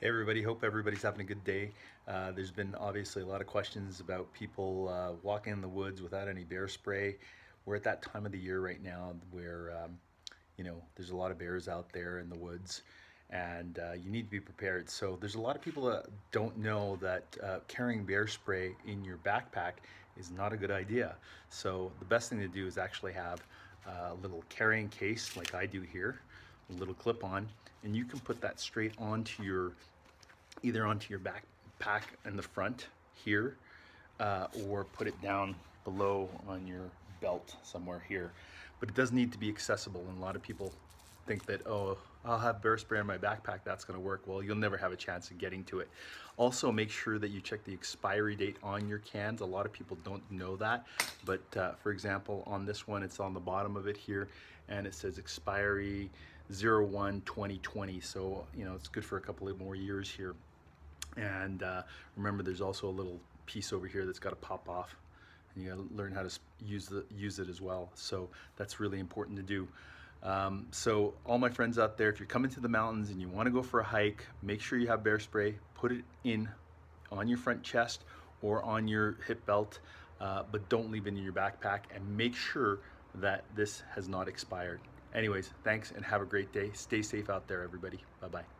Hey everybody, hope everybody's having a good day. Uh, there's been obviously a lot of questions about people uh, walking in the woods without any bear spray. We're at that time of the year right now where, um, you know, there's a lot of bears out there in the woods and uh, you need to be prepared. So there's a lot of people that don't know that uh, carrying bear spray in your backpack is not a good idea. So the best thing to do is actually have a little carrying case like I do here, a little clip on, and you can put that straight onto your either onto your backpack in the front here uh, or put it down below on your belt somewhere here. But it does need to be accessible and a lot of people think that, oh, I'll have bear spray in my backpack, that's gonna work. Well, you'll never have a chance of getting to it. Also, make sure that you check the expiry date on your cans. A lot of people don't know that, but uh, for example, on this one, it's on the bottom of it here, and it says expiry 01 2020. So, you know, it's good for a couple of more years here. And uh, remember, there's also a little piece over here that's got to pop off. And you got to learn how to use, the, use it as well. So that's really important to do. Um, so all my friends out there, if you're coming to the mountains and you want to go for a hike, make sure you have bear spray. Put it in on your front chest or on your hip belt, uh, but don't leave it in your backpack and make sure that this has not expired. Anyways, thanks and have a great day. Stay safe out there, everybody. Bye-bye.